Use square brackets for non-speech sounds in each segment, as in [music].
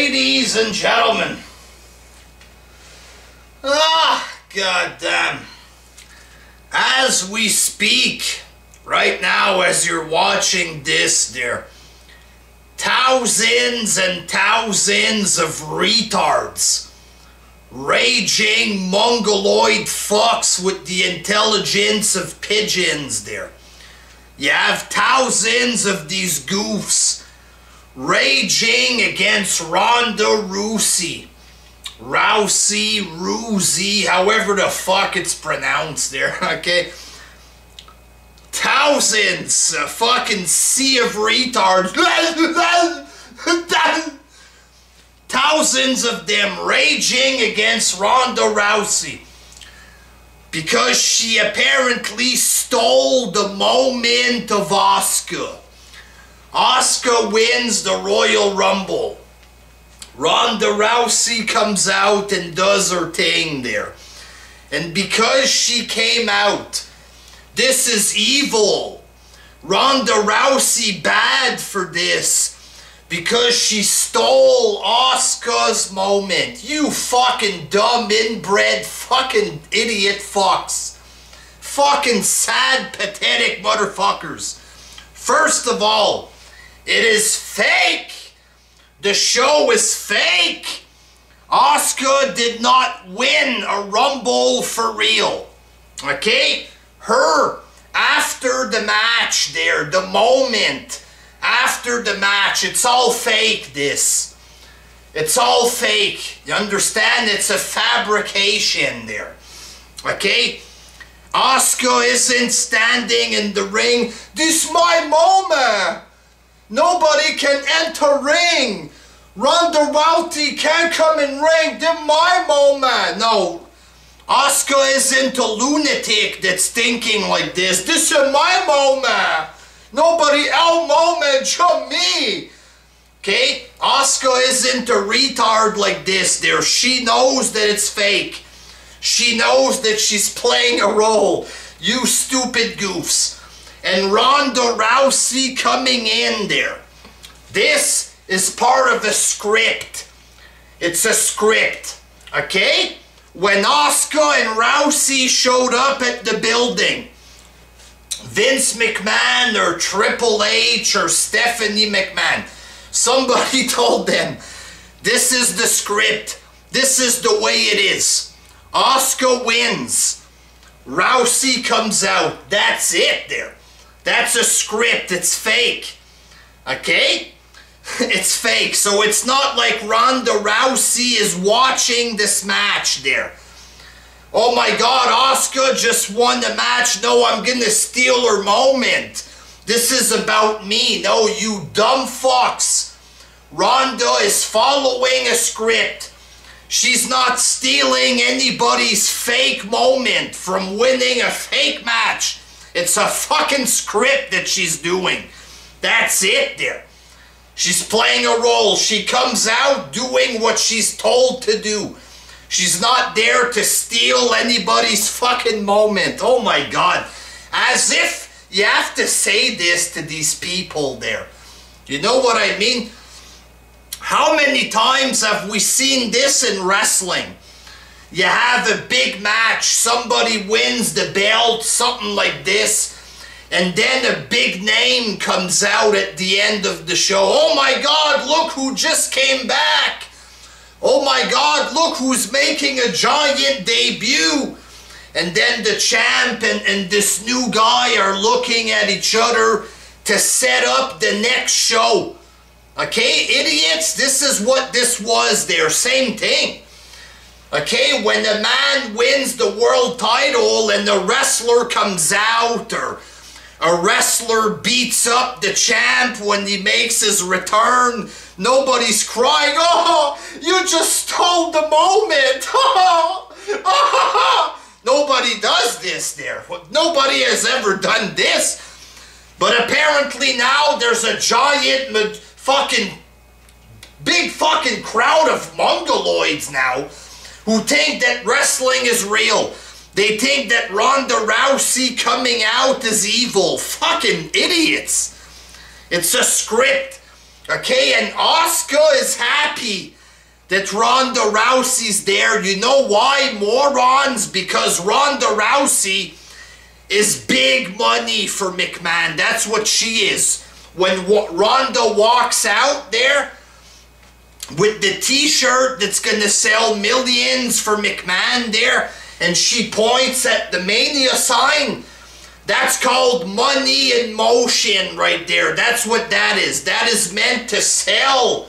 Ladies and gentlemen. Ah, goddamn. As we speak, right now, as you're watching this, there, thousands and thousands of retards, raging mongoloid fucks with the intelligence of pigeons there. You have thousands of these goofs raging against Ronda Rousey. Rousey, Rousey, however the fuck it's pronounced there, [laughs] okay? Thousands, a fucking sea of retards. [laughs] Thousands of them raging against Ronda Rousey because she apparently stole the moment of Asuka. Asuka wins the Royal Rumble. Ronda Rousey comes out and does her thing there. And because she came out, this is evil. Ronda Rousey bad for this because she stole Asuka's moment. You fucking dumb inbred fucking idiot fucks. Fucking sad, pathetic motherfuckers. First of all, it is fake. The show is fake. Asuka did not win a Rumble for real. Okay? Her, after the match there, the moment after the match, it's all fake, this. It's all fake. You understand? It's a fabrication there. Okay? Asuka isn't standing in the ring. This my moment. Nobody can enter ring. Ronda Rousey can't come in ring. This my moment. No. Asuka isn't a lunatic that's thinking like this. This is my moment. Nobody else moment but me. Okay? Asuka isn't a retard like this there. She knows that it's fake. She knows that she's playing a role. You stupid goofs. And Ronda Rousey coming in there. This is part of the script. It's a script. Okay? When Asuka and Rousey showed up at the building, Vince McMahon or Triple H or Stephanie McMahon, somebody [laughs] told them, this is the script. This is the way it is. Asuka wins. Rousey comes out. That's it there. That's a script. It's fake. Okay? [laughs] it's fake. So it's not like Ronda Rousey is watching this match there. Oh my god, Asuka just won the match. No, I'm gonna steal her moment. This is about me. No, you dumb fucks. Ronda is following a script. She's not stealing anybody's fake moment from winning a fake match. It's a fucking script that she's doing. That's it there. She's playing a role. She comes out doing what she's told to do. She's not there to steal anybody's fucking moment. Oh my god. As if you have to say this to these people there. You know what I mean? How many times have we seen this in wrestling? You have a big match, somebody wins the belt, something like this, and then a big name comes out at the end of the show. Oh my god, look who just came back! Oh my god, look who's making a giant debut! And then the champ and, and this new guy are looking at each other to set up the next show. Okay, idiots, this is what this was there. Same thing. Okay, when the man wins the world title and the wrestler comes out or a wrestler beats up the champ when he makes his return, nobody's crying, oh, you just stole the moment. [laughs] Nobody does this there. Nobody has ever done this. But apparently now there's a giant fucking big fucking crowd of mongoloids now who think that wrestling is real. They think that Ronda Rousey coming out is evil. Fucking idiots. It's a script. Okay, and Asuka is happy that Ronda Rousey's there. You know why, morons? Because Ronda Rousey is big money for McMahon. That's what she is. When Ronda walks out there with the t-shirt that's going to sell millions for McMahon there, and she points at the Mania sign, that's called money in motion right there. That's what that is. That is meant to sell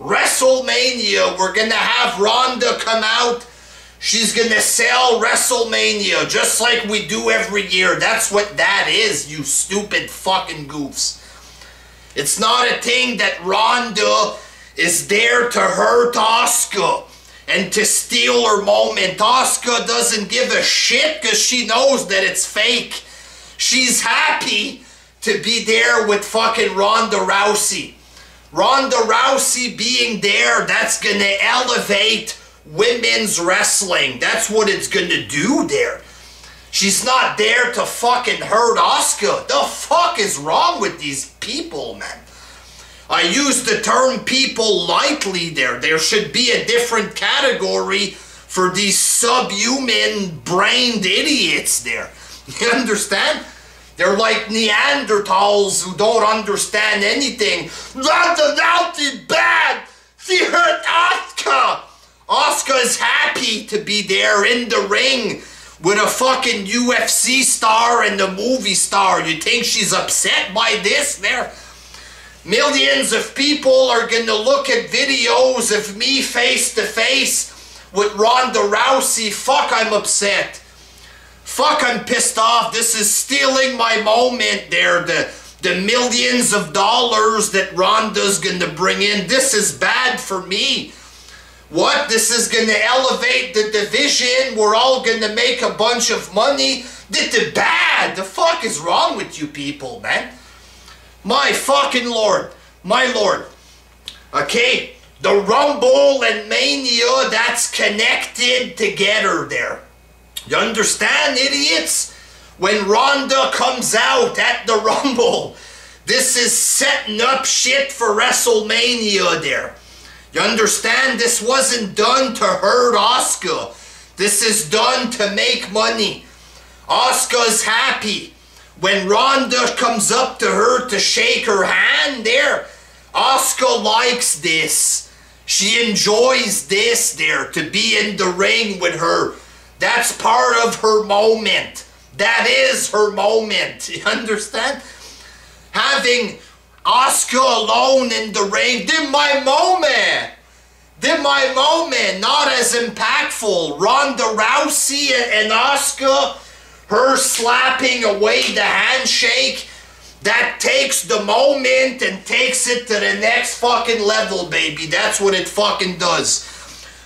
WrestleMania. We're going to have Ronda come out. She's going to sell WrestleMania just like we do every year. That's what that is, you stupid fucking goofs. It's not a thing that Ronda is there to hurt Asuka and to steal her moment. Asuka doesn't give a shit because she knows that it's fake. She's happy to be there with fucking Ronda Rousey. Ronda Rousey being there, that's gonna elevate women's wrestling. That's what it's gonna do there. She's not there to fucking hurt Asuka. The fuck is wrong with these people, man? I use the term people lightly there. There should be a different category for these subhuman brained idiots there. [laughs] You understand? They're like Neanderthals who don't understand anything. Ronda Rousey bad! She hurt Asuka! Asuka is happy to be there in the ring with a fucking UFC star and a movie star. You think she's upset by this? There, millions of people are gonna look at videos of me face to face with Ronda Rousey. Fuck, I'm upset. Fuck, I'm pissed off. This is stealing my moment there. The, the millions of dollars that Ronda's gonna bring in. This is bad for me. What? This is gonna elevate the division. We're all gonna make a bunch of money. This is bad. The fuck is wrong with you people, man? My fucking lord. My lord. Okay? The Rumble and Mania, that's connected together there. You understand, idiots? When Ronda comes out at the [laughs] Rumble, this is setting up shit for WrestleMania there. You understand? This wasn't done to hurt Asuka. This is done to make money. Asuka's happy. When Ronda comes up to her to shake her hand there, Asuka likes this. She enjoys this there, to be in the ring with her. That's part of her moment. That is her moment. [laughs] You understand? Having Asuka alone in the ring, did my moment. Did my moment not as impactful. Ronda Rousey and Asuka, her slapping away the handshake, that takes the moment and takes it to the next fucking level, baby. That's what it fucking does.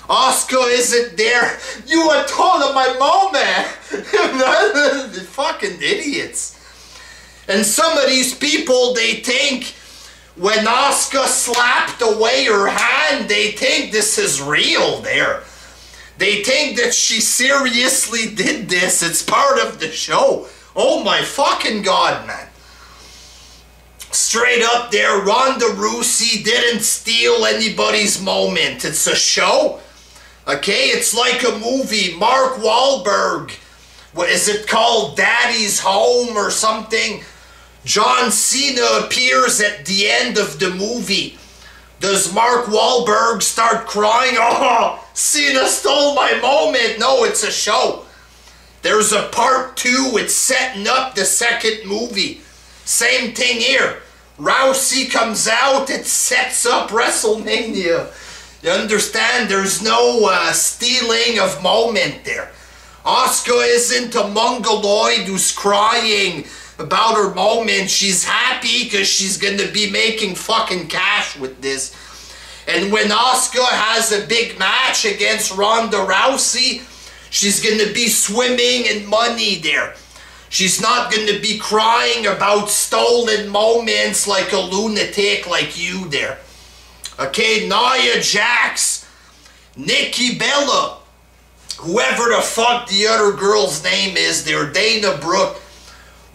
Asuka isn't there. You are told of my moment. [laughs] fucking idiots. And some of these people, they think when Asuka slapped away her hand, they think this is real there. They think that she seriously did this. It's part of the show. Oh my fucking god, man. Straight up there, Ronda Rousey didn't steal anybody's moment. It's a show. Okay, it's like a movie. Mark Wahlberg, what is it called? Daddy's Home or something? John Cena appears at the end of the movie. Does Mark Wahlberg start crying? [laughs] Oh, Cena stole my moment. No, it's a show. There's a part two. It's setting up the second movie. Same thing here. Rousey comes out. It sets up WrestleMania. You understand? There's no uh, stealing of moment there. Asuka isn't a mongoloid who's crying about her moment. She's happy because she's going to be making fucking cash with this. And when Asuka has a big match against Ronda Rousey, she's going to be swimming in money there. She's not going to be crying about stolen moments like a lunatic like you there. Okay, Nia Jax, Nikki Bella, whoever the fuck the other girl's name is there, Dana Brooke.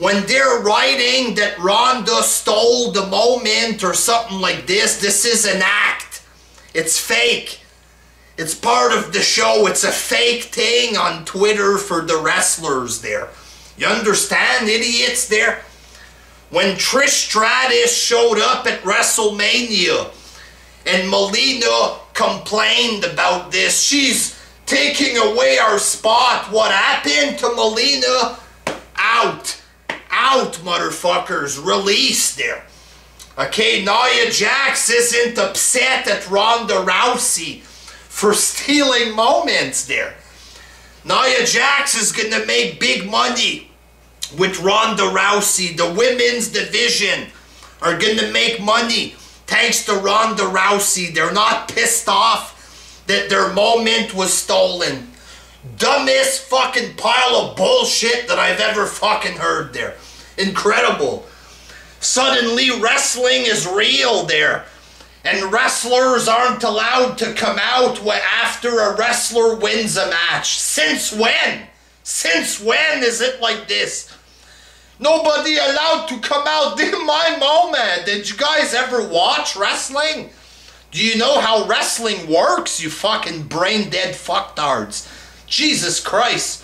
When they're writing that Ronda stole the moment or something like this, this is an act. It's fake. It's part of the show. It's a fake thing on Twitter for the wrestlers there. You understand, idiots there? When Trish Stratus showed up at WrestleMania and Melina complained about this, she's taking away our spot. What happened to Melina? Out. Out, motherfuckers. Release there. Okay, Nia Jax isn't upset at Ronda Rousey for [laughs] stealing moments there. Nia Jax is gonna make big money with Ronda Rousey. The women's division are gonna make money thanks to Ronda Rousey. They're not pissed off that their moment was stolen. Dumbest fucking pile of bullshit that I've ever fucking heard there. Incredible. Suddenly wrestling is real there. And wrestlers aren't allowed to come out after a wrestler wins a match. Since when? Since when is it like this? Nobody allowed to come out [laughs] in my moment. Did you guys ever watch wrestling? Do you know how wrestling works, you fucking brain dead fucktards? Jesus Christ.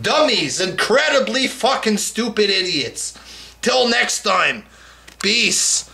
Dummies, incredibly fucking stupid idiots. Till next time, peace.